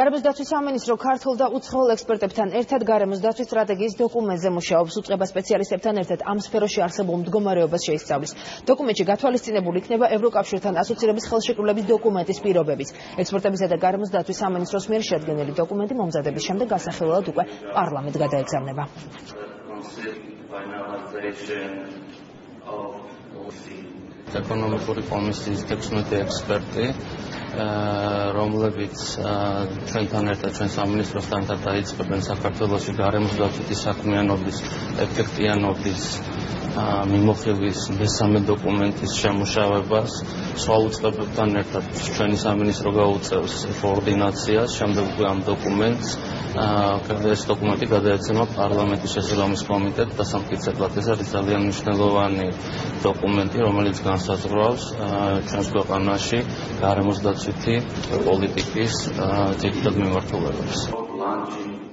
გარემოს დაცვის სამინისტრო ქართულ და უცხოელ ექსპერტებთან ერთად გარემოს დაცვის სტრატეგიის დოკუმენტზე მუშაობს უწყება სპეციალისტებთან ერთად ამ სფეროში არსებულ მდგომარეობას შეისწავლის. დოკუმენტში გათვალისწინებული იქნება ევროკავშირთან ასოცირების ხელშეკრულების დოკუმენტის პირობებიც. ექსპერტებისა და გარემოს დაცვის სამინისტროს მიერ შედგენილი დოკუმენტი მომზადების შემდეგ გასახელებლად უკვე პარლამენტს გადაეგზავნება. ეკონომიკური კომისიის 16 ექსპერტი რომლებიც ჩვენთან ერთად ჩვენ სამინისტროსთან ერთად დაიწყებენ საქართველოსი გარემოს დაცვითი საქმიანობის ეფექტიანობის მიმოხილვის მესამე დოკუმენტის შემუშავებას სხვა უწყებებთან ერთად ჩვენი სამინისტრო გაუწევს კოორდინაციას შემდეგ ამ დოკუმენტს ეს დოკუმენტი გადაეცემა პარლამენტის შესაბამის კომიტეტს და სამკითხებლად. ეს არის ძალიან მნიშვნელოვანი დოკუმენტი რომელიც განსაზღვრავს ჩვენს ქვეყანაში გარემოს დაცვითი პოლიტიკის ძირითად მიმართულებებს